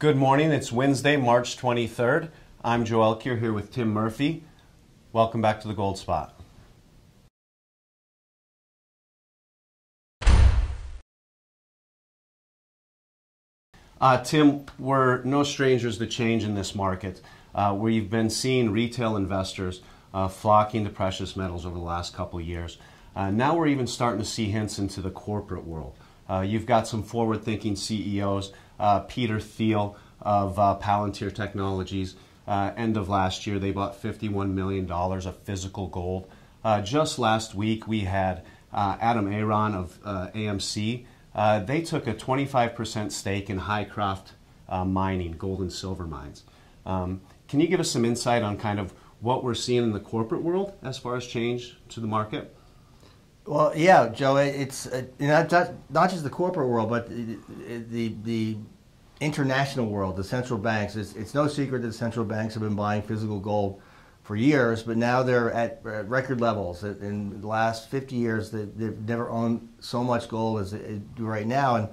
Good morning. It's Wednesday, March 23rd. I'm Joe Elkjer here with Tim Murphy. Welcome back to the Gold Spot. Uh, Tim, we're no strangers to change in this market. Uh, we've been seeing retail investors uh, flocking to precious metals over the last couple years. Uh, now we're even starting to see hints into the corporate world. Uh, you've got some forward-thinking CEOs, uh, Peter Thiel of uh, Palantir Technologies. Uh, end of last year, they bought $51 million of physical gold. just last week, we had Adam Aron of AMC. they took a 25% stake in Hycroft Mining, gold and silver mines. Um, can you give us some insight on kind of what we're seeing in the corporate world as far as change to the market? Well, yeah, Joe. It's uh, not just, not just the corporate world, but the, the, the international world, the central banks. It's, it's, no secret that central banks have been buying physical gold for years, but now they're at, at record levels. In the last 50 years, they, have never owned so much gold as they do right now. And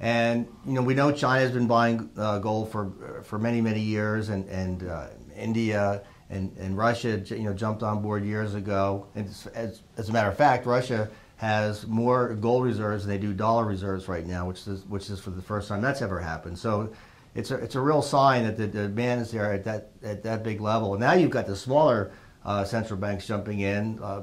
and you know we know China has been buying uh, gold for for many many years, and and uh, India and, and Russia, you know, jumped on board years ago. And as, as a matter of fact, Russia has more gold reserves than they do dollar reserves right now, which is which is for the first time that's ever happened. So it's a it's a real sign that the, the demand is there at that at that big level. And now you've got the smaller uh, central banks jumping in, uh,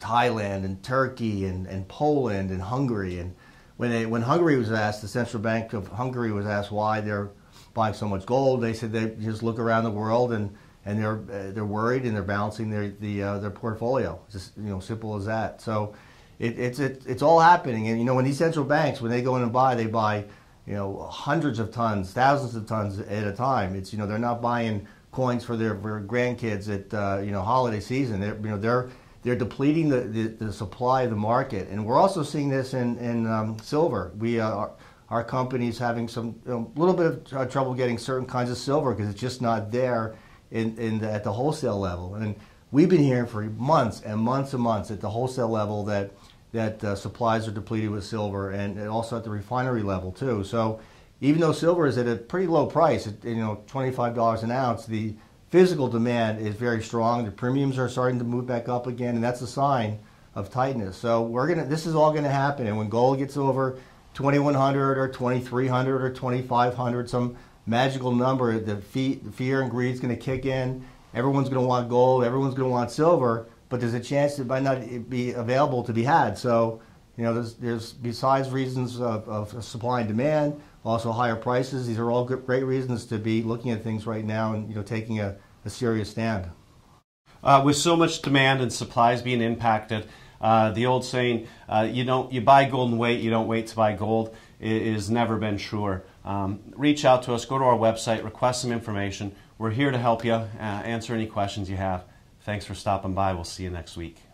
Thailand and Turkey and, and Poland and Hungary. And when they, when Hungary was asked, the central bank of Hungary was asked why they're buying so much gold. They said they just look around the world and and they're uh, they're worried and they're balancing their the uh, their portfolio. It's just you know simple as that. So it, it's it, it's all happening. And you know when these central banks when they go in and buy, they buy you know hundreds of tons, thousands of tons at a time. It's you know they're not buying coins for their, for grandkids at uh, you know holiday season. They're you know they're they're depleting the, the, the, supply of the market, and we're also seeing this in in um, silver. We uh, our, our company's having some a you know, little bit of uh, trouble getting certain kinds of silver because it's just not there in, in the, at the wholesale level. And we've been hearing for months and months and months at the wholesale level that that uh, supplies are depleted with silver, and, and, also at the refinery level too. So even though silver is at a pretty low price, at, you know, twenty-five dollars an ounce, the physical demand is very strong. The premiums are starting to move back up again, and that's a sign of tightness. So we're gonna. This is all going to happen, and when gold gets over 2100 or 2300 or 2500, some magical number, the, fee, the fear and greed is going to kick in. Everyone's going to want gold. Everyone's going to want silver. But there's a chance it might not be available to be had. So, you know, there's, there's besides reasons of, of supply and demand, also higher prices. These are all great reasons to be looking at things right now and you know taking a, a serious stand. Uh, with so much demand and supplies being impacted, uh, the old saying, uh, you don't you buy gold and wait, you don't wait to buy gold, is never been truer um, reach out to us, go to our website, request some information. We're here to help you, uh, answer any questions you have. Thanks for stopping by. We'll see you next week.